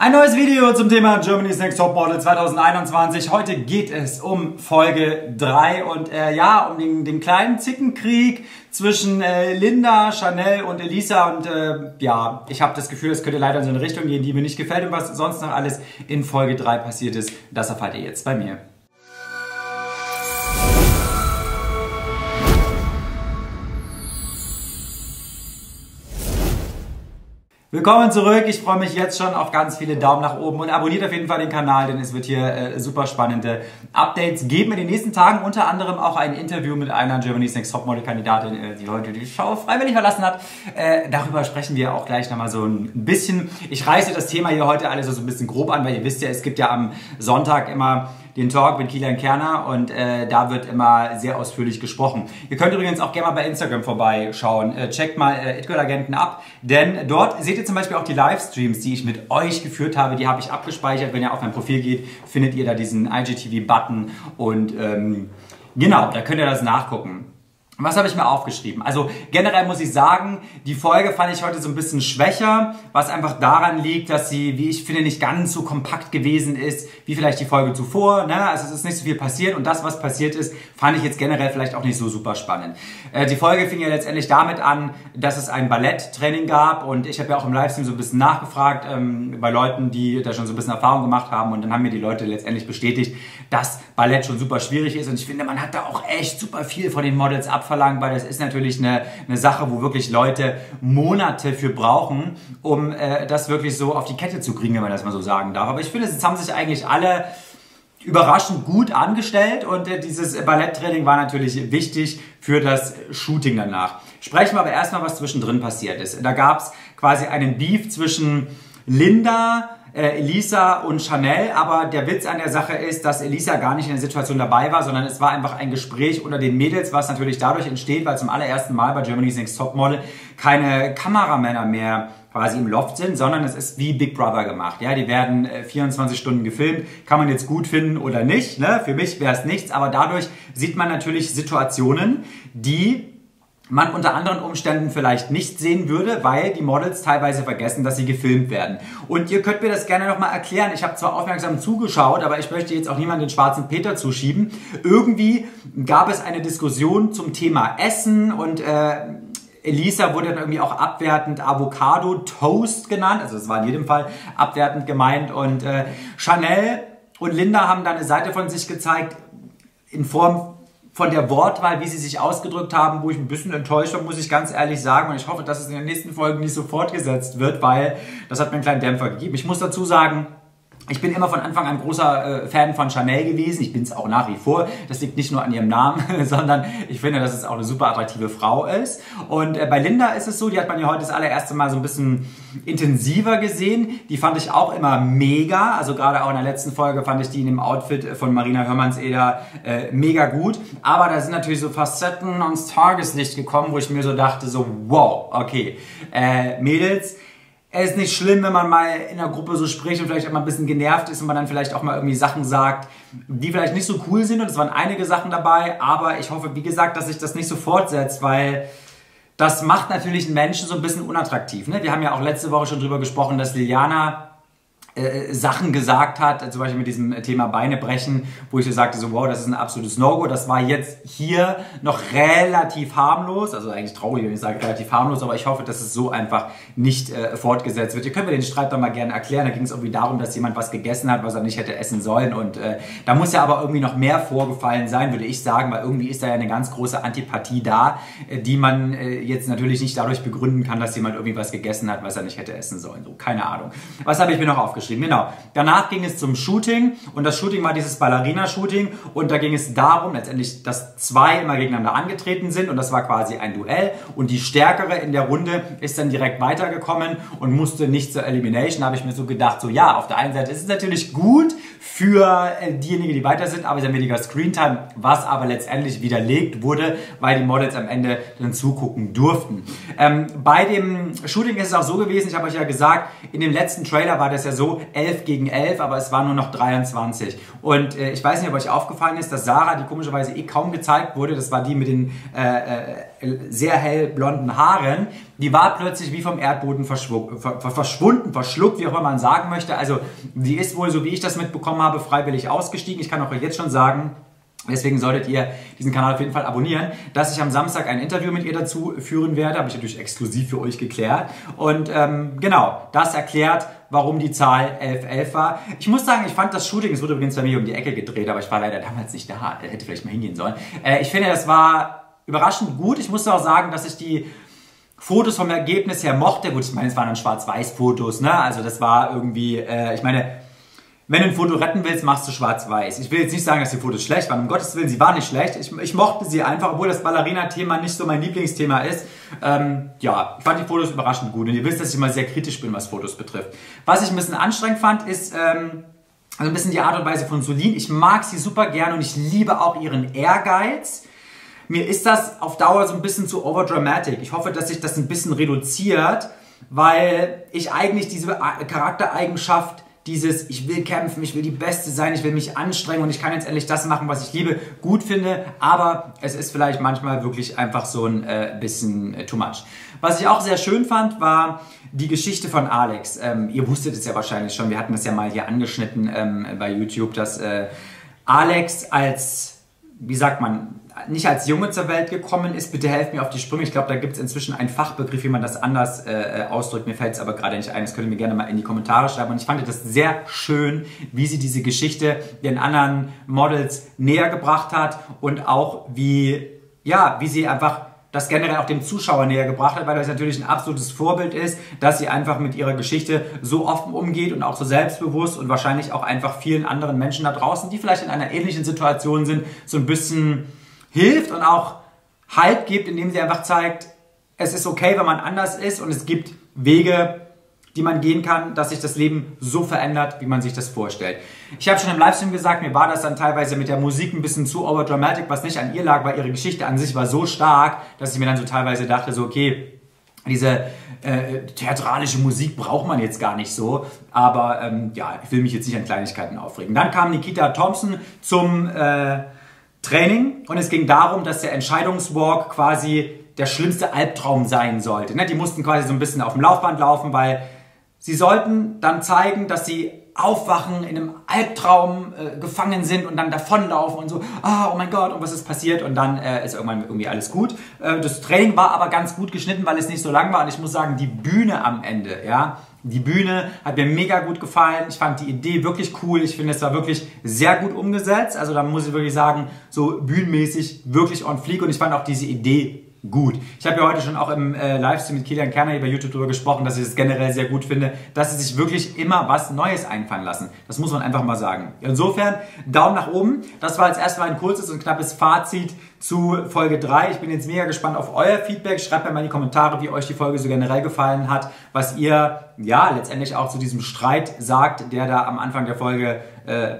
Ein neues Video zum Thema Germany's Next Topmodel 2021. Heute geht es um Folge 3 und äh, ja, um den, den kleinen Zickenkrieg zwischen äh, Linda, Chanel und Elisa und äh, ja, ich habe das Gefühl, es könnte leider in so eine Richtung gehen, die mir nicht gefällt und was sonst noch alles in Folge 3 passiert ist, das erfahrt ihr jetzt bei mir. Willkommen zurück. Ich freue mich jetzt schon auf ganz viele Daumen nach oben und abonniert auf jeden Fall den Kanal, denn es wird hier äh, super spannende Updates geben in den nächsten Tagen. Unter anderem auch ein Interview mit einer Germany's Next Topmodel Kandidatin, äh, die heute die Show freiwillig verlassen hat. Äh, darüber sprechen wir auch gleich nochmal so ein bisschen. Ich reiße das Thema hier heute alles so ein bisschen grob an, weil ihr wisst ja, es gibt ja am Sonntag immer den Talk mit Kilian Kerner und äh, da wird immer sehr ausführlich gesprochen. Ihr könnt übrigens auch gerne mal bei Instagram vorbeischauen. Äh, checkt mal äh, Itgirl Agenten ab, denn dort seht ihr zum Beispiel auch die Livestreams, die ich mit euch geführt habe. Die habe ich abgespeichert. Wenn ihr auf mein Profil geht, findet ihr da diesen IGTV-Button und ähm, genau, da könnt ihr das nachgucken. Was habe ich mir aufgeschrieben? Also generell muss ich sagen, die Folge fand ich heute so ein bisschen schwächer, was einfach daran liegt, dass sie, wie ich finde, nicht ganz so kompakt gewesen ist, wie vielleicht die Folge zuvor. Ne? Also es ist nicht so viel passiert und das, was passiert ist, fand ich jetzt generell vielleicht auch nicht so super spannend. Äh, die Folge fing ja letztendlich damit an, dass es ein Balletttraining gab und ich habe ja auch im Livestream so ein bisschen nachgefragt ähm, bei Leuten, die da schon so ein bisschen Erfahrung gemacht haben und dann haben mir die Leute letztendlich bestätigt, dass Ballett schon super schwierig ist und ich finde, man hat da auch echt super viel von den Models ab verlangt, weil das ist natürlich eine, eine Sache, wo wirklich Leute Monate für brauchen, um äh, das wirklich so auf die Kette zu kriegen, wenn man das mal so sagen darf. Aber ich finde, es haben sich eigentlich alle überraschend gut angestellt und äh, dieses Balletttraining war natürlich wichtig für das Shooting danach. Sprechen wir aber erstmal, was zwischendrin passiert ist. Da gab es quasi einen Beef zwischen Linda, äh, Elisa und Chanel, aber der Witz an der Sache ist, dass Elisa gar nicht in der Situation dabei war, sondern es war einfach ein Gespräch unter den Mädels, was natürlich dadurch entsteht, weil zum allerersten Mal bei Germany's Next Topmodel keine Kameramänner mehr quasi im Loft sind, sondern es ist wie Big Brother gemacht. Ja, die werden 24 äh, Stunden gefilmt. Kann man jetzt gut finden oder nicht. Ne? Für mich wäre es nichts, aber dadurch sieht man natürlich Situationen, die man unter anderen Umständen vielleicht nicht sehen würde, weil die Models teilweise vergessen, dass sie gefilmt werden. Und ihr könnt mir das gerne nochmal erklären. Ich habe zwar aufmerksam zugeschaut, aber ich möchte jetzt auch niemanden den schwarzen Peter zuschieben. Irgendwie gab es eine Diskussion zum Thema Essen und äh, Elisa wurde dann irgendwie auch abwertend Avocado Toast genannt. Also es war in jedem Fall abwertend gemeint. Und äh, Chanel und Linda haben da eine Seite von sich gezeigt in Form von der Wortwahl, wie sie sich ausgedrückt haben, wo ich ein bisschen enttäuscht war, muss ich ganz ehrlich sagen. Und ich hoffe, dass es in den nächsten Folgen nicht so fortgesetzt wird, weil das hat mir einen kleinen Dämpfer gegeben. Ich muss dazu sagen, ich bin immer von Anfang an großer äh, Fan von Chanel gewesen. Ich bin es auch nach wie vor. Das liegt nicht nur an ihrem Namen, sondern ich finde, dass es auch eine super attraktive Frau ist. Und äh, bei Linda ist es so, die hat man ja heute das allererste Mal so ein bisschen intensiver gesehen. Die fand ich auch immer mega. Also gerade auch in der letzten Folge fand ich die in dem Outfit von Marina Hörmannseder äh, mega gut. Aber da sind natürlich so Facetten ans Tageslicht gekommen, wo ich mir so dachte, so wow, okay, äh, Mädels, es ist nicht schlimm, wenn man mal in einer Gruppe so spricht und vielleicht mal ein bisschen genervt ist und man dann vielleicht auch mal irgendwie Sachen sagt, die vielleicht nicht so cool sind. Und es waren einige Sachen dabei, aber ich hoffe, wie gesagt, dass sich das nicht so fortsetzt, weil das macht natürlich einen Menschen so ein bisschen unattraktiv. Ne? Wir haben ja auch letzte Woche schon drüber gesprochen, dass Liliana äh, Sachen gesagt hat, zum Beispiel mit diesem Thema Beine brechen, wo ich so sagte, so wow, das ist ein absolutes No-Go. Das war jetzt hier noch relativ harmlos, also eigentlich traurig, wenn ich sage relativ harmlos, aber ich hoffe, dass es so einfach nicht äh, fortgesetzt wird. Ihr könnt mir den Streit doch mal gerne erklären. Da ging es irgendwie darum, dass jemand was gegessen hat, was er nicht hätte essen sollen und äh, da muss ja aber irgendwie noch mehr vorgefallen sein, würde ich sagen, weil irgendwie ist da ja eine ganz große Antipathie da, äh, die man äh, jetzt natürlich nicht dadurch begründen kann, dass jemand irgendwie was gegessen hat, was er nicht hätte essen sollen. So, keine Ahnung. Was habe ich mir noch aufgeschrieben? Aufgeschrieben, genau. Danach ging es zum Shooting und das Shooting war dieses Ballerina-Shooting und da ging es darum, letztendlich, dass zwei immer gegeneinander angetreten sind und das war quasi ein Duell und die Stärkere in der Runde ist dann direkt weitergekommen und musste nicht zur Elimination. Da habe ich mir so gedacht, so ja, auf der einen Seite ist es natürlich gut für äh, diejenigen, die weiter sind, aber es ist ja weniger Screentime, was aber letztendlich widerlegt wurde, weil die Models am Ende dann zugucken durften. Ähm, bei dem Shooting ist es auch so gewesen, ich habe euch ja gesagt, in dem letzten Trailer war das ja so, so 11 gegen 11, aber es waren nur noch 23. Und äh, ich weiß nicht, ob euch aufgefallen ist, dass Sarah, die komischerweise eh kaum gezeigt wurde, das war die mit den äh, äh, sehr hell blonden Haaren, die war plötzlich wie vom Erdboden verschwunden, verschluckt, wie auch immer man sagen möchte. Also die ist wohl, so wie ich das mitbekommen habe, freiwillig ausgestiegen. Ich kann auch jetzt schon sagen, Deswegen solltet ihr diesen Kanal auf jeden Fall abonnieren, dass ich am Samstag ein Interview mit ihr dazu führen werde. Habe ich natürlich exklusiv für euch geklärt. Und ähm, genau, das erklärt, warum die Zahl 1111 war. Ich muss sagen, ich fand das Shooting, es wurde übrigens bei mir um die Ecke gedreht, aber ich war leider damals nicht da. Hätte vielleicht mal hingehen sollen. Äh, ich finde, das war überraschend gut. Ich musste auch sagen, dass ich die Fotos vom Ergebnis her mochte. Gut, ich meine, es waren dann Schwarz-Weiß-Fotos, ne? Also das war irgendwie, äh, ich meine, wenn du ein Foto retten willst, machst du schwarz-weiß. Ich will jetzt nicht sagen, dass die Fotos schlecht waren. Um Gottes Willen, sie waren nicht schlecht. Ich, ich mochte sie einfach, obwohl das Ballerina-Thema nicht so mein Lieblingsthema ist. Ähm, ja, ich fand die Fotos überraschend gut. Und ihr wisst, dass ich immer sehr kritisch bin, was Fotos betrifft. Was ich ein bisschen anstrengend fand, ist ähm, also ein bisschen die Art und Weise von Solin. Ich mag sie super gern und ich liebe auch ihren Ehrgeiz. Mir ist das auf Dauer so ein bisschen zu overdramatic. Ich hoffe, dass sich das ein bisschen reduziert, weil ich eigentlich diese Charaktereigenschaft dieses, ich will kämpfen, ich will die Beste sein, ich will mich anstrengen und ich kann jetzt endlich das machen, was ich liebe, gut finde, aber es ist vielleicht manchmal wirklich einfach so ein äh, bisschen äh, too much. Was ich auch sehr schön fand, war die Geschichte von Alex. Ähm, ihr wusstet es ja wahrscheinlich schon, wir hatten das ja mal hier angeschnitten ähm, bei YouTube, dass äh, Alex als, wie sagt man, nicht als Junge zur Welt gekommen ist, bitte helft mir auf die Sprünge. Ich glaube, da gibt es inzwischen einen Fachbegriff, wie man das anders äh, äh ausdrückt. Mir fällt es aber gerade nicht ein. Das könnt ihr mir gerne mal in die Kommentare schreiben. Und ich fand das sehr schön, wie sie diese Geschichte den anderen Models näher gebracht hat und auch wie, ja, wie sie einfach das generell auch dem Zuschauer näher gebracht hat, weil das natürlich ein absolutes Vorbild ist, dass sie einfach mit ihrer Geschichte so offen umgeht und auch so selbstbewusst und wahrscheinlich auch einfach vielen anderen Menschen da draußen, die vielleicht in einer ähnlichen Situation sind, so ein bisschen hilft und auch Halt gibt, indem sie einfach zeigt, es ist okay, wenn man anders ist und es gibt Wege, die man gehen kann, dass sich das Leben so verändert, wie man sich das vorstellt. Ich habe schon im Livestream gesagt, mir war das dann teilweise mit der Musik ein bisschen zu overdramatic, was nicht an ihr lag, weil ihre Geschichte an sich war so stark, dass ich mir dann so teilweise dachte, so okay, diese äh, theatralische Musik braucht man jetzt gar nicht so, aber ähm, ja, ich will mich jetzt nicht an Kleinigkeiten aufregen. Dann kam Nikita Thompson zum äh, Training und es ging darum, dass der Entscheidungswalk quasi der schlimmste Albtraum sein sollte. Ne, die mussten quasi so ein bisschen auf dem Laufband laufen, weil sie sollten dann zeigen, dass sie aufwachen, in einem Albtraum äh, gefangen sind und dann davonlaufen und so, ah, oh mein Gott, und was ist passiert? Und dann äh, ist irgendwann irgendwie alles gut. Äh, das Training war aber ganz gut geschnitten, weil es nicht so lang war. Und ich muss sagen, die Bühne am Ende, ja, die Bühne hat mir mega gut gefallen. Ich fand die Idee wirklich cool. Ich finde, es war wirklich sehr gut umgesetzt. Also da muss ich wirklich sagen, so bühnenmäßig wirklich on fleek. Und ich fand auch diese Idee gut. Ich habe ja heute schon auch im äh, Livestream mit Kilian Kerner bei YouTube darüber gesprochen, dass ich es das generell sehr gut finde, dass sie sich wirklich immer was Neues einfallen lassen. Das muss man einfach mal sagen. Insofern, Daumen nach oben. Das war jetzt erstmal ein kurzes und knappes Fazit zu Folge 3. Ich bin jetzt mega gespannt auf euer Feedback. Schreibt mir mal in die Kommentare, wie euch die Folge so generell gefallen hat, was ihr ja letztendlich auch zu diesem Streit sagt, der da am Anfang der Folge äh,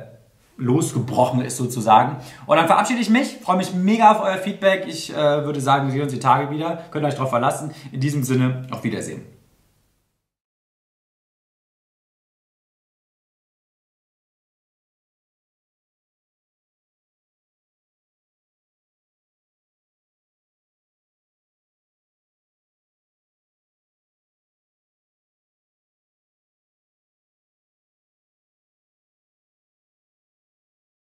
losgebrochen ist sozusagen. Und dann verabschiede ich mich, freue mich mega auf euer Feedback. Ich äh, würde sagen, wir sehen uns die Tage wieder. Könnt ihr euch darauf verlassen. In diesem Sinne, auf Wiedersehen.